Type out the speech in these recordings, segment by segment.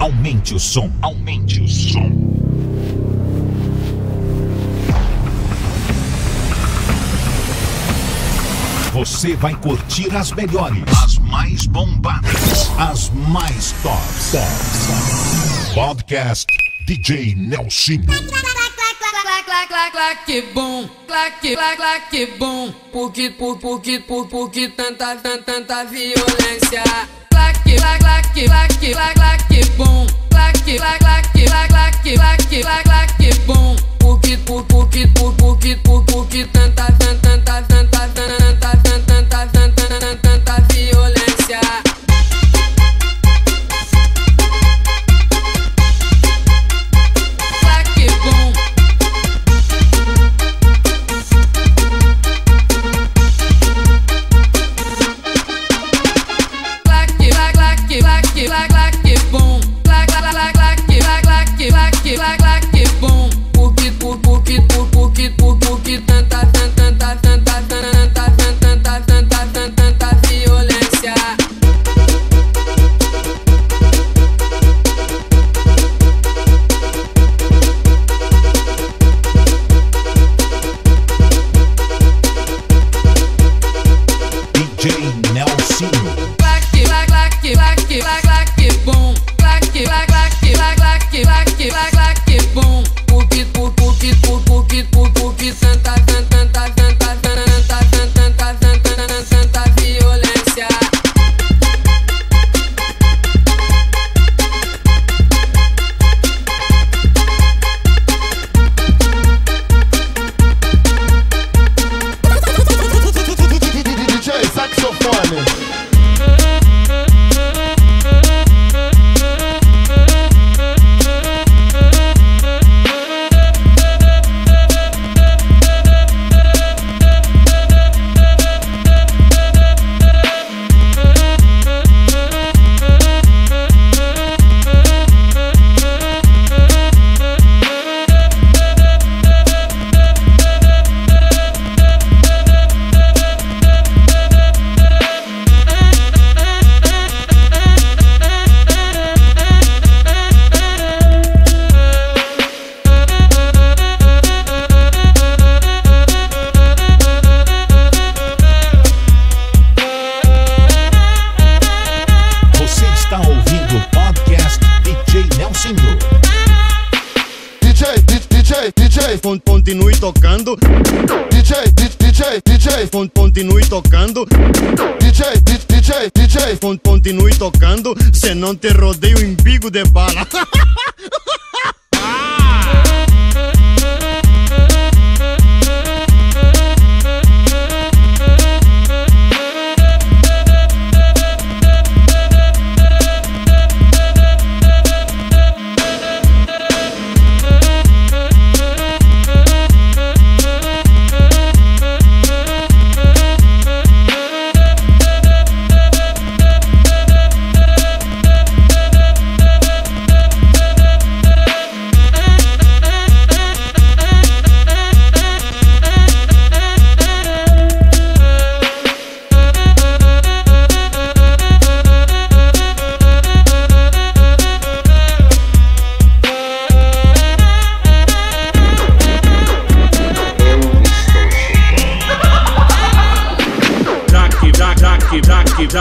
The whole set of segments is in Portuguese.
Aumente o som, aumente o som. Você vai curtir as melhores, as mais bombadas, as mais tops. tops. Podcast DJ Nelson. Que bom, clac, clac, clac, que bom. Por que, por, por que, por, por que tanta, tanta, tanta violência? Porque, porque, por que, porque, porque, tanta, tanta, tanta, tanta, tanta, tanta. DJ, DJ, DJ, Con- Continue tocando, DJ, DJ, DJ, con- continue tocando, DJ, DJ, DJ. con- continue tocando, se não te rodeio em bico de bala.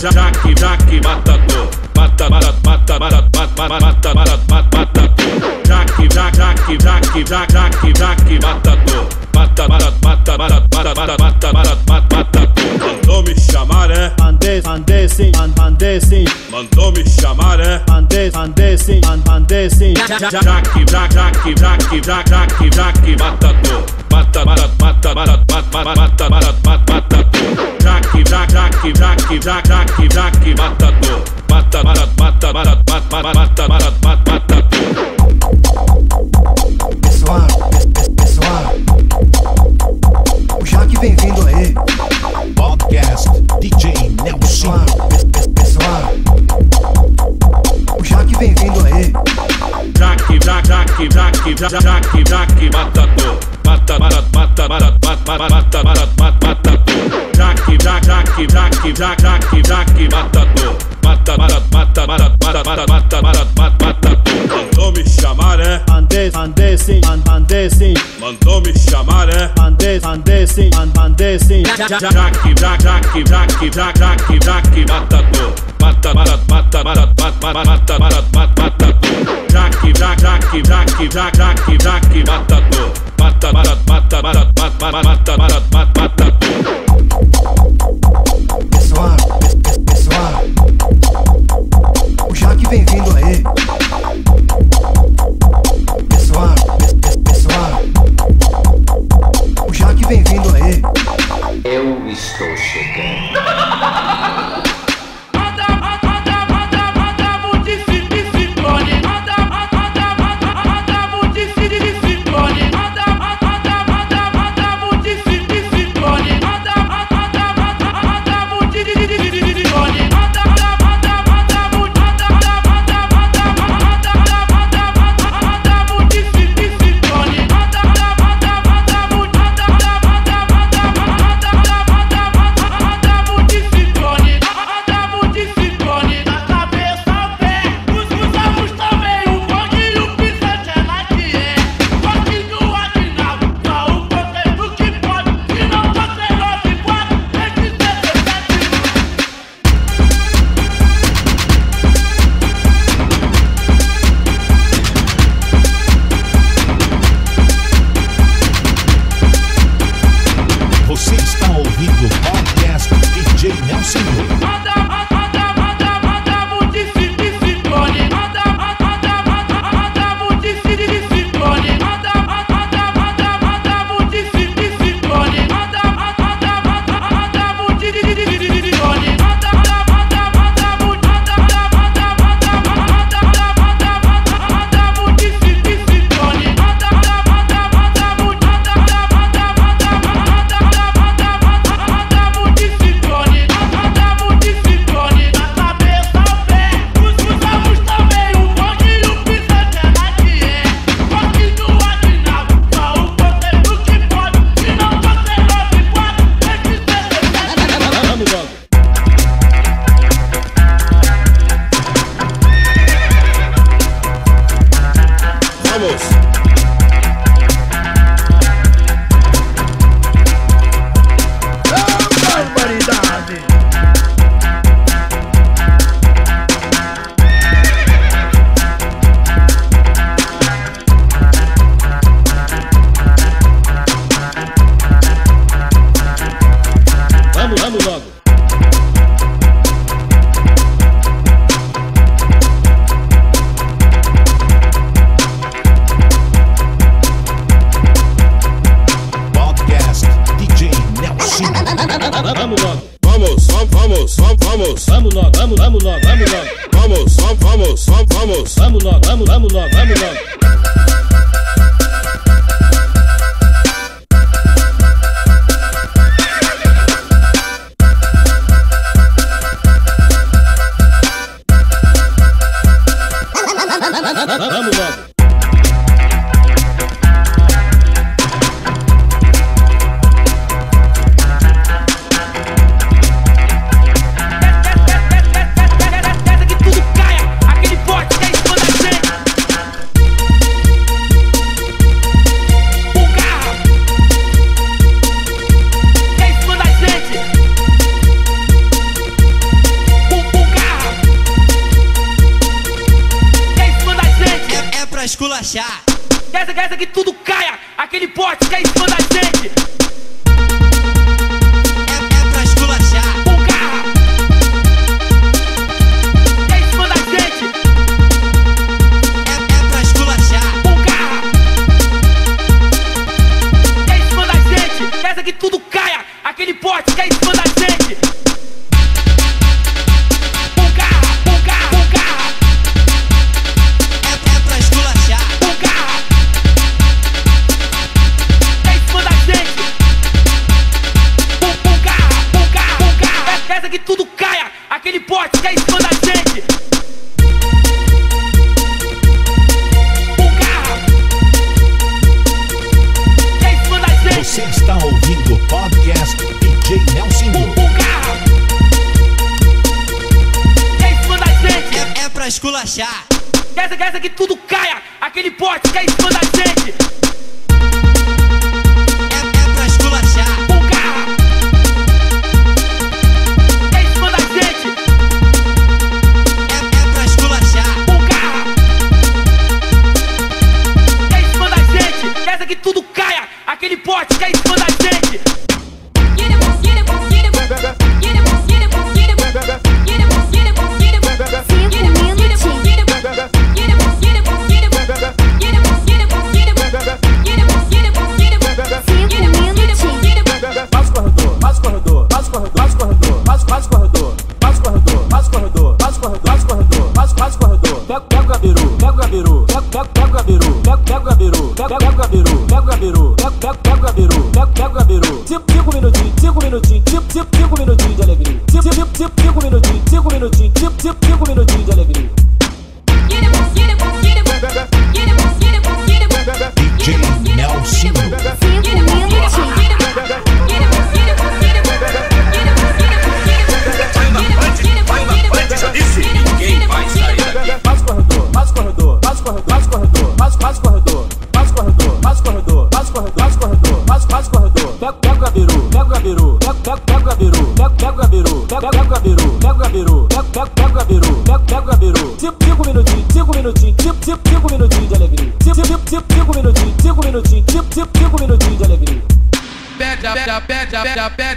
Jaque, jaque, matador. Mata, mata, mata, mata, mata, mata, mata, mata. Jaque, jaque, jaque, jaque, jaque, matador. Mata, mata, mata, mata, mata, mata, mata, mata, mata. Mandou me chamar, é? Andei, andei sim, an- andei sim, Mandou me chamar, é? andei, andei sim, an- andei sim. Jaque, jaque, jaque, jaque, jaque, matador. Mata, mata, mata, mata, mata, mata, mata, mata, matador. Jaque, jaque, jaque, jaque, jaque, matador. Mata, mata, mata, mata, mata, mata, mata, mata, matador. Pessoal, pes- pes- pessoal, o Jaque vem vindo aí. Podcast DJ Nelson. Pessoal, pes- pes- pessoal, o Jaque vem vindo aí. Jaque, jaque, jaque, jaque, jaque, jaque, jaque, matador. Jaque, jaque, jaque, jaque, jaque, matador. Mata, mata, mata, mata, mata, mata, mata, matador. Jaque, jaque, jaque, jaque, jaque, matador. Mata, mata, mata, mata, mata, mata, mata, matador. distortion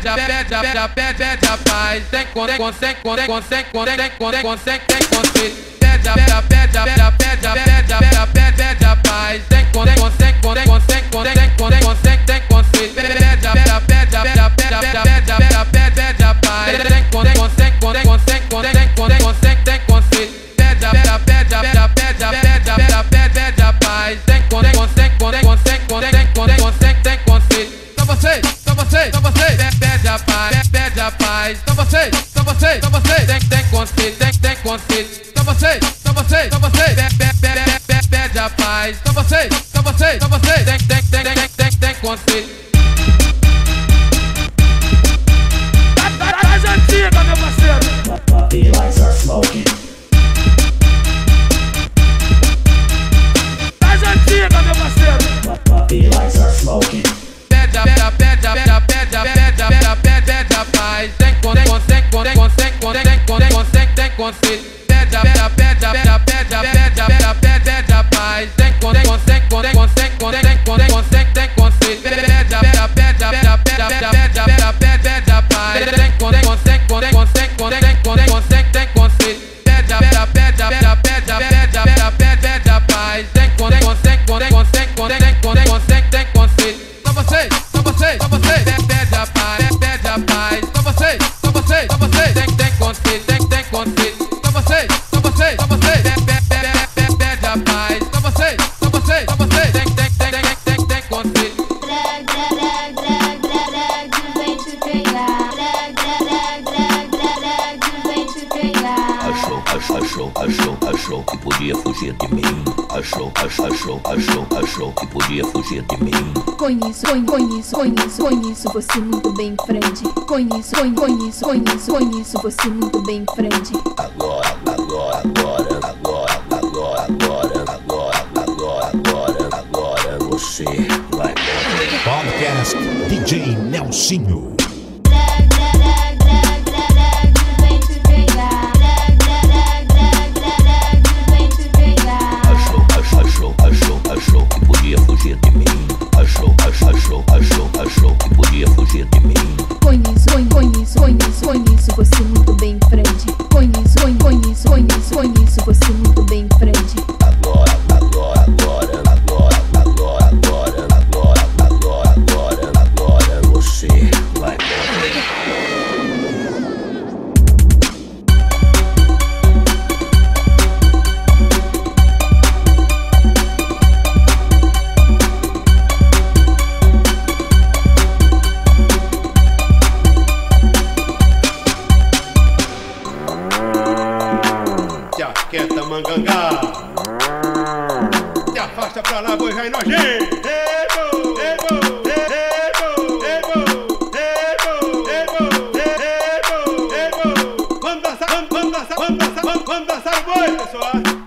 pede a pede a pede a pede pede a paz tem consegue consegue consegue consegue consegue consegue tem consegue pede a pede a pede a pede a pede a pede a pede a pede a paz tem consegue consegue consegue consegue consegue consegue consegue tem consegue mais. Vocês, são vocês, são vocês, tem, tem conselho, tem, tem conselho. são vocês, são vocês, são vocês, pede, pede, pede, pede a paz. são vocês, são vocês, são vocês, tem, tem, tem, tem, tem, tem conselho. one fit conheço, conheço, conheço, conheço você muito bem, Fred. Conheço, conheço, conheço, conheço você muito bem, Fred. Agora, agora, agora, agora, agora, agora, agora, agora, agora, agora, você vai. Podcast DJ Nelsinho. quando dançar o boi, pessoal.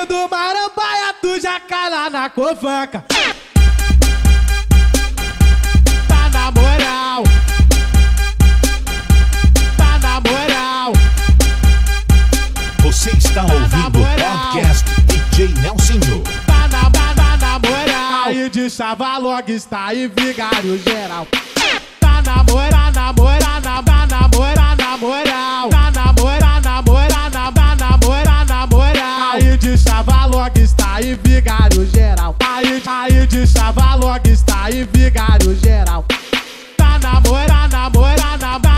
Moral. Subindo marambaia, tu já na covanca. Tá na moral. Tá na moral. Você está ouvindo o podcast DJ Nelsinho. Tá na, tá na, na moral. Aí de chava logo está em vigário geral. Tá namora, namora, namora, namora, na moral. De chava logo está em vigário geral. Aí, aí de chava logo está em vigário geral. Tá namora, namora, namora,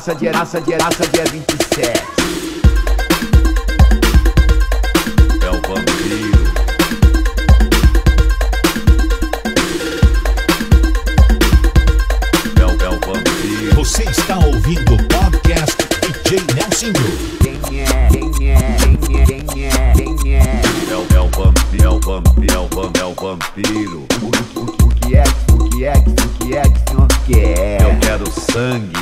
sangue. Passa, passa dia, passa dia, passa dia 27. É o vampiro. É o, é o vampiro. Você está ouvindo o podcast DJ Nelsinho. Quem é, quem é, quem é, quem é, quem é? É o, é o vampiro, é o vampiro, é o vampiro, é o vampiro. O, o, o que é, o que é, o que é que o senhor quer? Eu quero sangue.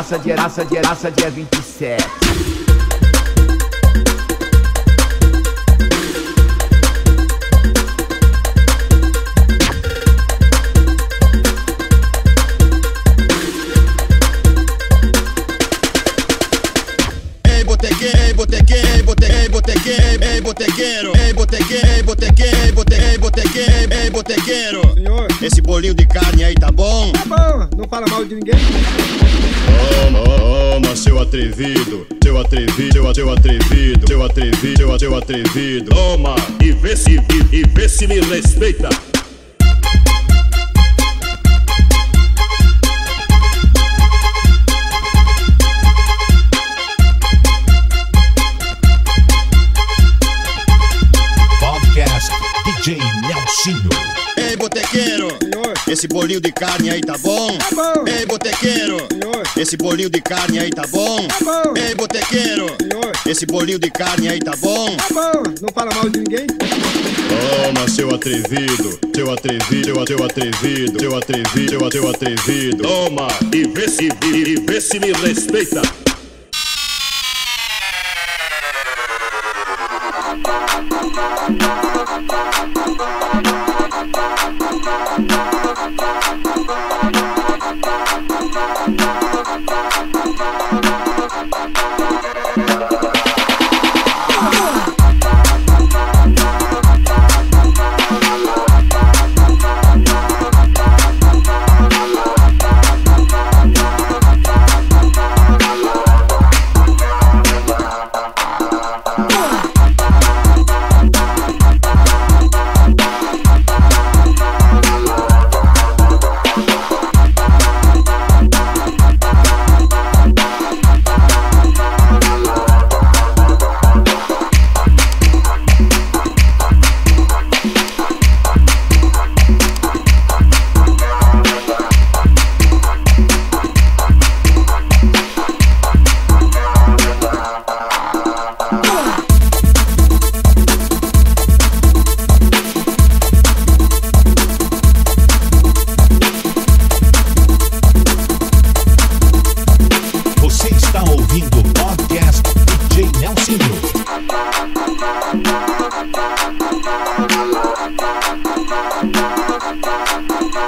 Raça de raça de raça de 27. Ei, botequeiro, ei, botequeiro, ei, botequeiro, ei, botequeiro, ei, botequeiro, ei, botequeiro, ei, botequeiro, ei, botequeiro. Senhor. Esse bolinho de carne aí tá bom? Tá bom, não fala mal de ninguém. Toma, seu atrevido, seu atrevido, seu, atrevido, seu atrevido, seu atrevido. Toma e vê se, e, e vê se me respeita. Esse bolinho de carne aí tá bom? Tá bom. Ei botequeiro. Esse bolinho de carne aí tá bom? Tá bom. Ei botequeiro. Esse bolinho de carne aí tá bom? Tá bom. Não fala mal de ninguém. Toma, seu atrevido, seu atrevido, seu atrevido, seu atrevido, seu atrevido. Toma, e vê se, e, e vê se me respeita. Thank Bye. Música